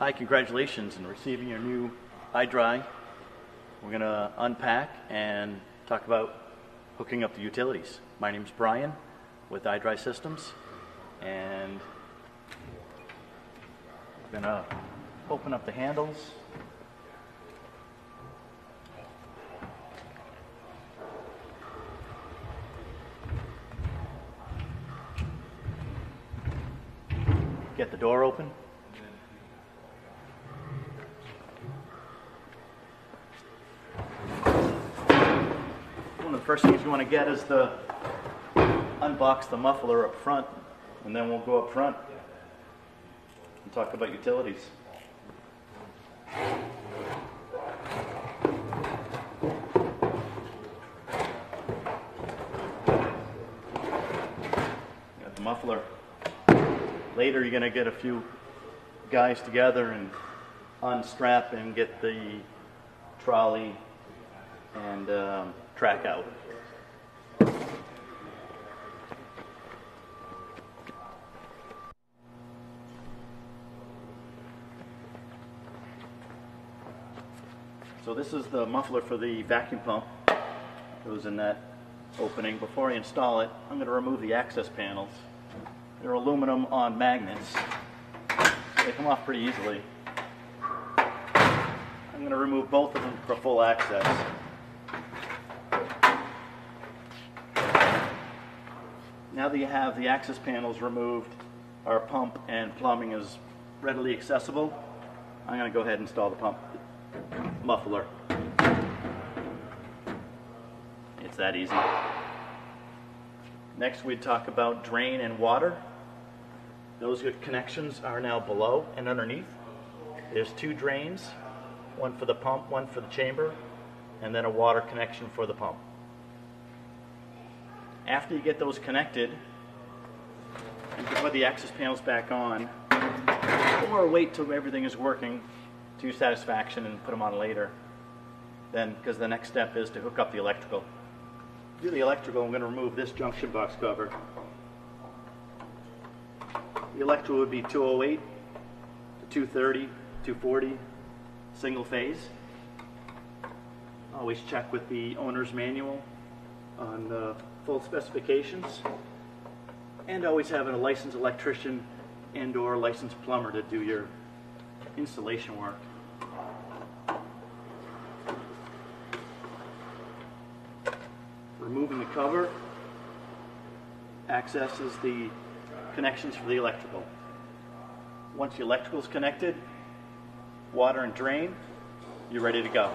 Hi, congratulations on receiving your new iDry. We're going to unpack and talk about hooking up the utilities. My name is Brian with iDry Systems, and we're going to open up the handles. Get the door open. One of the first things you want to get is the unbox the muffler up front, and then we'll go up front and talk about utilities. Got the muffler. Later, you're going to get a few guys together and unstrap and get the trolley and um, track out. So this is the muffler for the vacuum pump. Goes in that opening. Before I install it, I'm going to remove the access panels. They're aluminum on magnets. They come off pretty easily. I'm going to remove both of them for full access. Now that you have the access panels removed, our pump and plumbing is readily accessible. I'm going to go ahead and install the pump muffler. It's that easy. Next we talk about drain and water. Those good connections are now below and underneath. There's two drains, one for the pump, one for the chamber, and then a water connection for the pump. After you get those connected, you can put the access panels back on, or wait till everything is working to your satisfaction and put them on later. Then, because the next step is to hook up the electrical. Do the electrical, I'm going to remove this junction box cover. The electrical would be 208 to 230, 240, single phase. Always check with the owner's manual on the full specifications. And always having a licensed electrician and or licensed plumber to do your installation work. Removing the cover accesses the connections for the electrical. Once the electrical is connected, water and drain, you're ready to go.